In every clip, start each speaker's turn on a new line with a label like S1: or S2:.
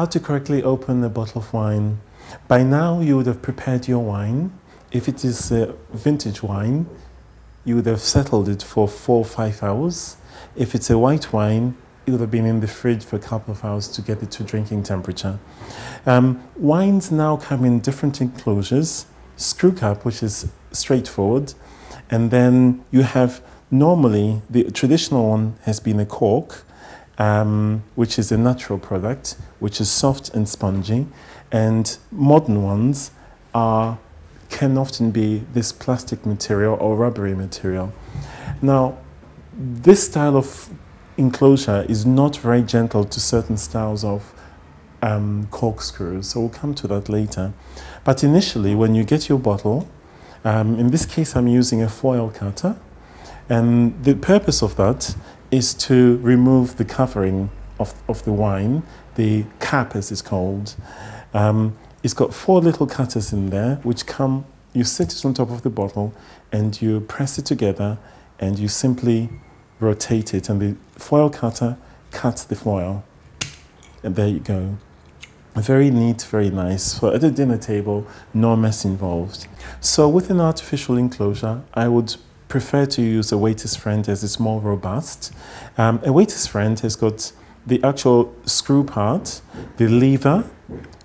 S1: How to correctly open a bottle of wine. By now, you would have prepared your wine. If it is a vintage wine, you would have settled it for four or five hours. If it's a white wine, it would have been in the fridge for a couple of hours to get it to drinking temperature. Um, wines now come in different enclosures screw cap, which is straightforward, and then you have normally the traditional one has been a cork, um, which is a natural product, which is soft and spongy, and modern ones are can often be this plastic material or rubbery material. Now, this style of enclosure is not very gentle to certain styles of um, corkscrews, so we'll come to that later. But initially, when you get your bottle, um, in this case, I'm using a foil cutter, and the purpose of that is to remove the covering of, of the wine, the cap as it's called. Um, it's got four little cutters in there, which come, you sit it on top of the bottle, and you press it together, and you simply rotate it, and the foil cutter cuts the foil. And there you go. Very neat, very nice. For at the dinner table, no mess involved. So with an artificial enclosure, I would prefer to use a waiter's friend as it's more robust. Um, a waiter's friend has got the actual screw part, the lever,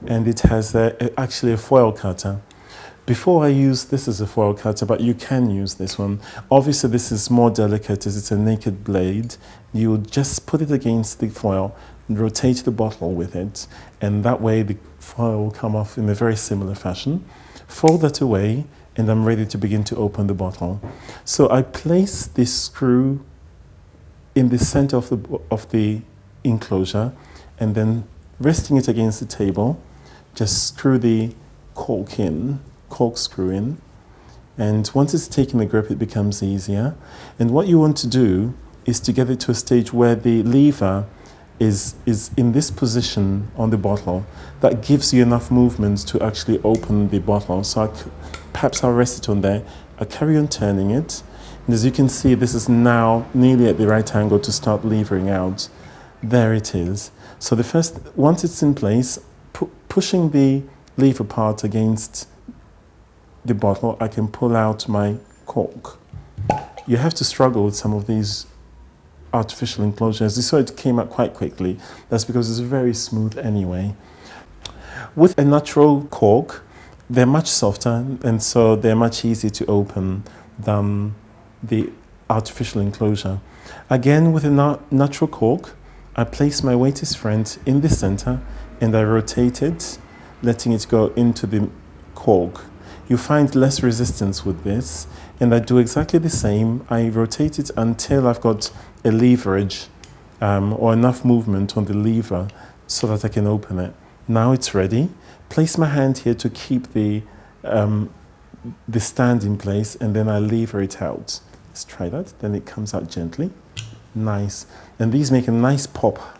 S1: and it has a, actually a foil cutter. Before I use this as a foil cutter, but you can use this one. Obviously, this is more delicate as it's a naked blade. You just put it against the foil, rotate the bottle with it, and that way the foil will come off in a very similar fashion. Fold that away, and I'm ready to begin to open the bottle. So I place this screw in the center of the, of the enclosure, and then resting it against the table, just screw the cork in, corkscrew in, and once it's taken the grip, it becomes easier. And what you want to do is to get it to a stage where the lever is, is in this position on the bottle that gives you enough movement to actually open the bottle. So I, perhaps I'll rest it on there. I carry on turning it. And as you can see, this is now nearly at the right angle to start levering out. There it is. So the first, once it's in place, pu pushing the lever part against the bottle, I can pull out my cork. You have to struggle with some of these artificial enclosures. You saw it came out quite quickly. That's because it's very smooth anyway. With a natural cork, they're much softer and so they're much easier to open than the artificial enclosure. Again, with a na natural cork, I place my waiter's friend in the center and I rotate it, letting it go into the cork. You find less resistance with this, and I do exactly the same. I rotate it until I've got a leverage um, or enough movement on the lever so that I can open it. Now it's ready. Place my hand here to keep the, um, the stand in place and then I lever it out. Let's try that. Then it comes out gently. Nice. And these make a nice pop.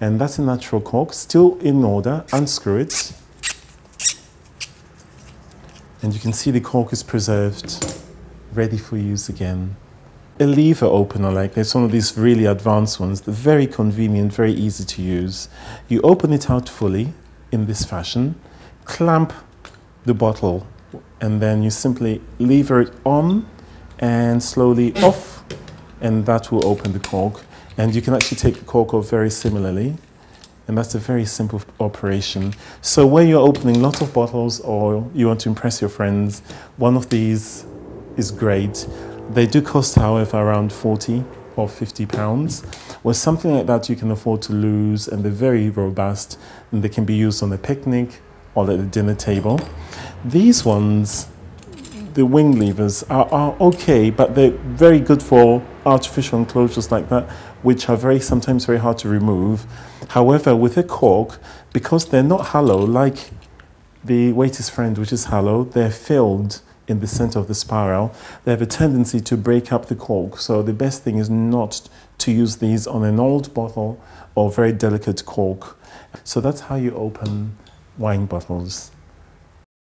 S1: And that's a natural cork. Still in order. Unscrew it. And you can see the cork is preserved, ready for use again a lever opener like this, one of these really advanced ones, they're very convenient, very easy to use. You open it out fully in this fashion, clamp the bottle, and then you simply lever it on and slowly off, and that will open the cork. And you can actually take the cork off very similarly. And that's a very simple operation. So when you're opening lots of bottles or you want to impress your friends, one of these is great. They do cost, however, around 40 or 50 pounds. Well, something like that you can afford to lose, and they're very robust, and they can be used on a picnic or at the dinner table. These ones, the wing levers, are, are okay, but they're very good for artificial enclosures like that, which are very sometimes very hard to remove. However, with a cork, because they're not hollow like the waiter's friend, which is hollow, they're filled in the center of the spiral, they have a tendency to break up the cork. So the best thing is not to use these on an old bottle or very delicate cork. So that's how you open wine bottles.